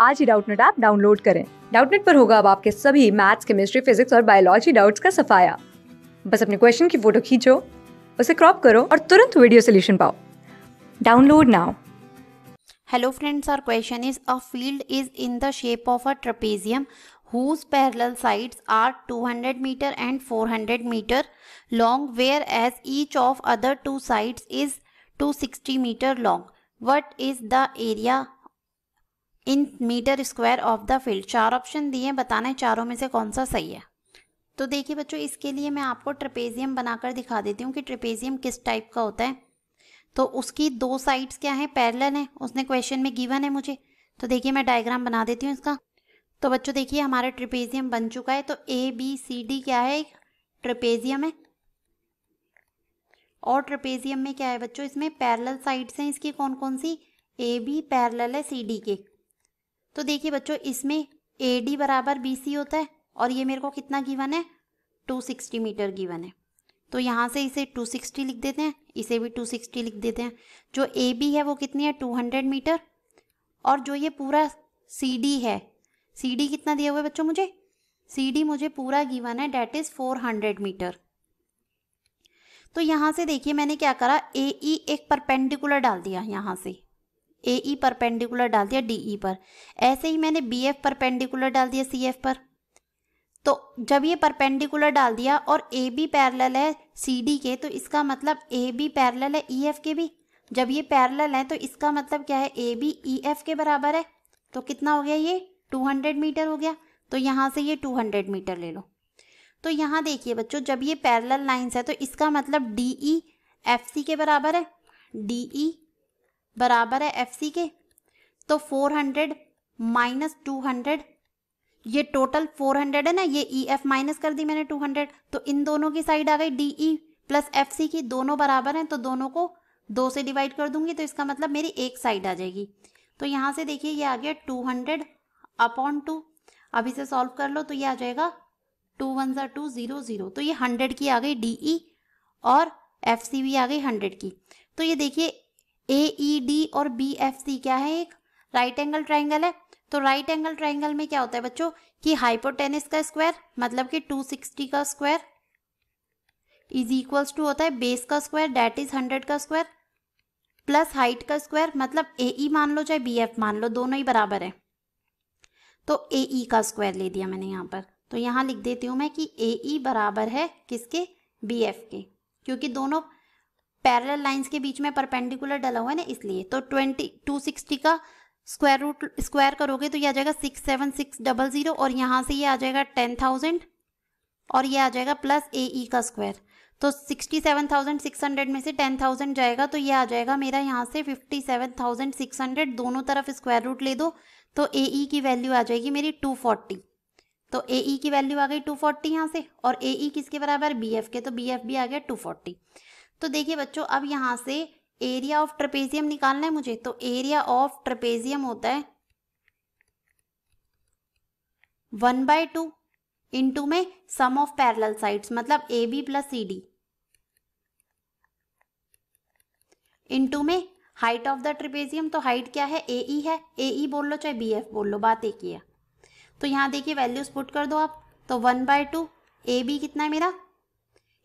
आज ही Doubtnut app download करें डाउटनेट पर होगा अब आपके सभी मैथ्स केमिस्ट्री फिजिक्स और बायोलॉजी डाउट्स का सफाया बस अपने क्वेश्चन की फ़ोटो खींचो उसे क्रॉप करो और तुरंत वीडियो सोल्यूशन पाओ download now Hello friends, our question is a field is in the shape of a trapezium whose parallel sides are 200 meter and 400 meter long whereas each of other two sides is 260 meter long. What is the area in metre square of the field. चार option दिए, बताना है चारों में से कौन सा सही है। तो देखिए बच्चों, इसके लिए मैं आपको ट्रेपेजियम बनाकर दिखा देती हूँ कि ट्रेपेजियम किस टाइप का होता है। तो उसकी दो साइड्स क्या हैं? पैरेलल हैं। उसने क्वेश्चन में गिवन है मुझे। तो देखिए मैं डायग्राम बना देती हूँ इसका। तो बच्चों, देखिए हमारा ट्रिपेजियम बन चुका है। तो ए बी सी डी क्या है? ट्रिपेजियम है। और ट्रिपेजियम में क्या है बच्चों? इसमें पैरेलल साइड्स हैं इसकी कौन कौन सी? ए बी पैरेलल है सी डी के। तो देखिए बच्चों, इसमें ए डी बराबर बी सी होता है और ये मेरे को कितना गिवन है? टू सिक्सटी मीटर गिवन है। तो यहाँ से इसे 260 लिख देते हैं, इसे भी 260 लिख देते हैं। जो ए बी है वो कितनी है? 200 मीटर। और जो ये पूरा सी डी है सी डी कितना दिया हुआ है बच्चों मुझे? सी डी मुझे पूरा गिवन है डेट इज़ 400 मीटर। तो यहाँ से देखिए मैंने क्या करा ए ई e एक परपेंडिकुलर डाल दिया यहाँ से। ए ई परपेंडिकुलर डाल दिया डी ई पर। ऐसे ही मैंने बी एफ़ परपेंडिकुलर डाल दिया सी एफ़ पर। तो जब ये परपेंडिकुलर डाल दिया और ए बी पैरेलल है सी डी के तो इसका मतलब ए बी पैरेलल है ई एफ़ के भी। जब ये पैरेलल है तो इसका मतलब क्या है? ए बी ई एफ़ के बराबर है। तो कितना हो गया ये? टू हंड्रेड मीटर हो गया। तो यहाँ से ये टू हंड्रेड मीटर ले लो। तो यहाँ देखिए बच्चों, जब ये पैरेलल लाइंस है तो इसका मतलब डी ई एफ़ सी के बराबर है। डी ई बराबर है एफ़ सी के तो four hundred minus two hundred ये टोटल 400 है ना, ये ई एफ़ माइनस कर दी मैंने 200 तो इन दोनों की साइड आ गई D E plus F C की, दोनों बराबर हैं तो दोनों को दो से डिवाइड कर दूँगी तो इसका मतलब मेरी एक साइड आ जाएगी। तो यहाँ से देखिए, ये आ गया 200 अपॉन टू अब इसे सॉल्व कर लो तो ये आ जाएगा टू वन ज़ा टू ज़ीरो ज़ीरो तो ये हंड्रेड की आ गई डी ई e और एफ़ सी भी आ गई हंड्रेड की। तो ये देखिए ए ई डी और बी एफ़ सी क्या है एक? राइट एंगल ट्राइंगल है। तो राइट एंगल ट्राइंगल में क्या होता है बच्चों? कि हाइपोटेनिस का स्क्वायर मतलब कि 260 का स्क्वायर इज़ इक्वल्स टू होता है बेस का स्क्वायर डेट इज़ 100 का स्क्वायर प्लस हाइट का स्क्वायर मतलब ए ई e मान लो चाहे बी एफ़ मान लो, दोनों ही बराबर है। तो ए ई e का स्क्वायर ले दिया मैंने यहाँ पर। तो यहाँ लिख देती हूँ मैं कि ए ई e बराबर है किसके? बी एफ़ के। क्योंकि दोनों पैरेलल लाइंस के बीच में परपेंडिकुलर डला हुआ है ना इसलिए। तो ट्वेंटी, टू सिक्सटी का स्क्वायर रूट, स्क्वायर करोगे तो ये आ जाएगा six, seven, six, double zero और यहाँ से ये आ जाएगा टेन थाउज़ेंड और ये आ जाएगा प्लस ए ई का स्क्वायर। तो sixty seven thousand six hundred में से टेन थाउज़ेंड जाएगा तो ये आ जाएगा मेरा यहाँ से fifty seven thousand six hundred. दोनों तरफ़ स्क्वायर रूट ले दो तो ए ई की वैल्यू आ जाएगी मेरी टू फोर्टी। तो ए ई की वैल्यू आ गई टू फोर्टी यहाँ से और ए ई किसके बराबर? बी एफ़ के। तो बी एफ़ भी आ गया टू फोर्टी। तो देखिए बच्चों, अब यहाँ से एरिया ऑफ़ ट्रपेजियम निकालना है मुझे। तो एरिया ऑफ़ ट्रपेजियम होता है वन बाय टू इंटू में सम ऑफ़ पैरेलल साइड्स मतलब A B plus C D into में हाइट ऑफ़ द ट्रिपेजियम तो हाइट क्या है? ए ई है। ए ई बोल लो, चाहे बी एफ़ बोल लो, बात एक ही है। तो यहाँ देखिए वैल्यूज़ पुट कर दो आप। तो one by two A B कितना है मेरा?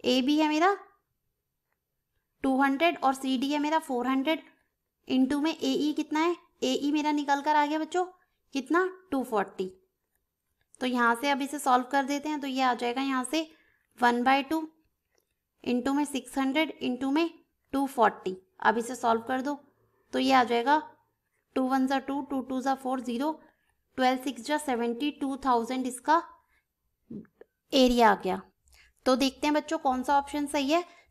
ए बी है मेरा टू हंड्रेड और सी डी है मेरा फोर हंड्रेड। इंटू में ए ई कितना है? ए ई मेरा निकल कर आ गया बच्चों, कितना? Two forty. तो यहाँ से अब इसे सॉल्व कर देते हैं तो ये आ जाएगा यहाँ से वन बाय टू। इंटू में सिक्स हंड्रेड इंटू में टू फोर्टी। अब इसे सॉल्व कर दो तो ये आ जाएगा टू वन ज़ा टू टू टू ज़ा फोर, ज़ीरो। ट्वेल्व सिक्स जा सेवेंटी, टू थाउज़ेंड इसका एरिया आ गया। तो देखते हैं बच्चों कौन सा ऑप्शन सही है।